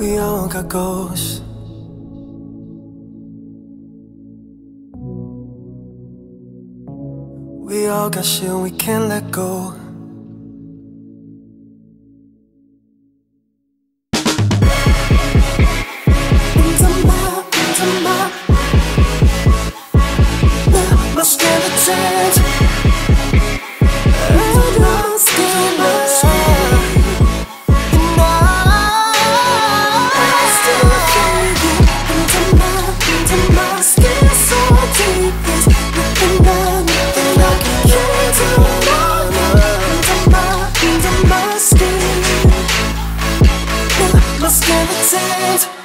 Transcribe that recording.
We all got ghosts. We all got shit we can't let go. never times